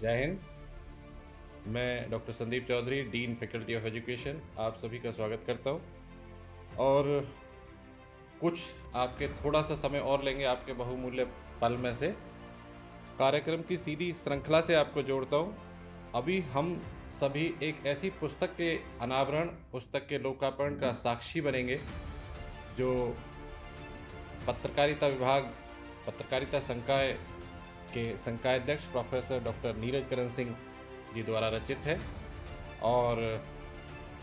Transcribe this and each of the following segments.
जय हिंद। मैं doctor Sandeep Chaudhary, dean, faculty of education, आप सभी का स्वागत करता हूँ। और कुछ आपके थोड़ा सा समय और लेंगे आपके बहुमूल्य पल में से। कार्यक्रम की सीधी श्रृंखला से आपको जोड़ता हूँ। अभी हम सभी एक ऐसी पुस्तक के अनावरण, पुस्तक के लोकार्पण का साक्षी बनेंगे, जो पत्रकारिता विभाग, पत्रकारिता संकाय के संकायध्यक्ष प्रोफेसर डॉक्टर नीरज करण सिंह जी द्वारा रचित है और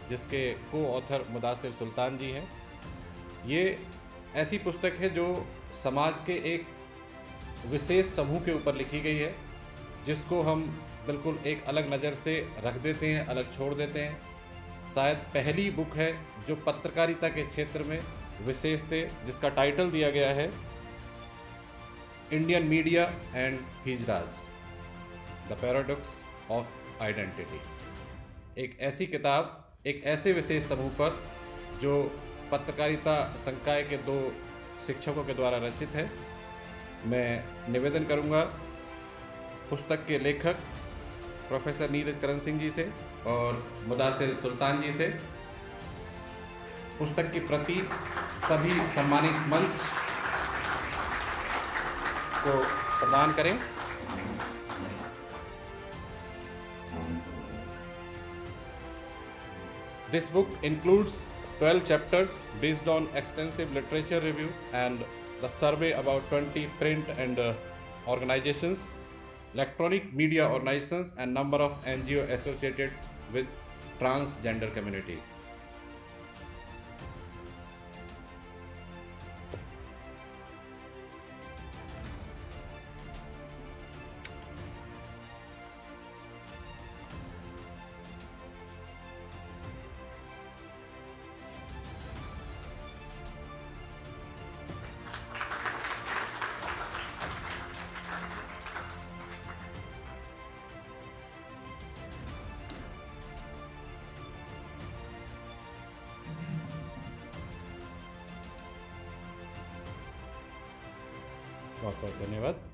जिसके को ऑथर मुदासिर सुल्तान जी हैं। ये ऐसी पुस्तक है जो समाज के एक विशेष समूह के ऊपर लिखी गई है, जिसको हम बिल्कुल एक अलग नज़र से रख देते हैं, अलग छोड़ देते हैं। शायद पहली बुक है जो पत्रकारिता के क्षेत्र में विशेष थे, जिसका टाइटल दिया गया है Indian media and हिजराज the paradox of identity एक ऐसी किताब, एक ऐसे विशेष समूह पर जो पत्रकारिता संकाय के दो शिक्षकों के द्वारा रचित है। मैं निवेदन करूँगा पुस्तक के लेखक प्रोफेसर नीरज करण सिंह जी से और मुदासिर सुल्तान जी से। पुस्तक की प्रति सभी सम्मानित मंच को प्रदान करें This book includes 12 chapters based on extensive literature review and the survey about 20 print and uh, organizations, electronic media organizations and number of NGO associated with transgender community. बहुत बहुत धन्यवाद।